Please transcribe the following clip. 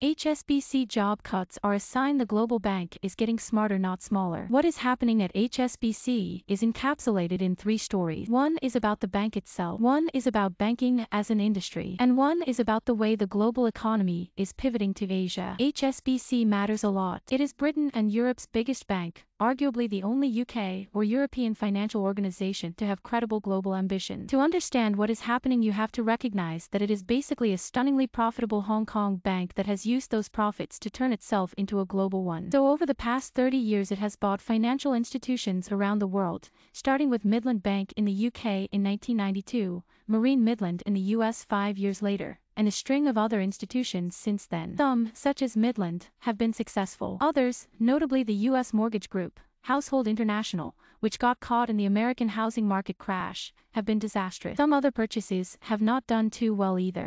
HSBC job cuts are a sign the global bank is getting smarter not smaller. What is happening at HSBC is encapsulated in three stories. One is about the bank itself, one is about banking as an industry, and one is about the way the global economy is pivoting to Asia. HSBC matters a lot. It is Britain and Europe's biggest bank, arguably the only UK or European financial organization to have credible global ambition. To understand what is happening you have to recognize that it is basically a stunningly profitable Hong Kong bank that has used those profits to turn itself into a global one. So over the past 30 years it has bought financial institutions around the world, starting with Midland Bank in the UK in 1992, Marine Midland in the US five years later, and a string of other institutions since then. Some, such as Midland, have been successful. Others, notably the US Mortgage Group, Household International, which got caught in the American housing market crash, have been disastrous. Some other purchases have not done too well either.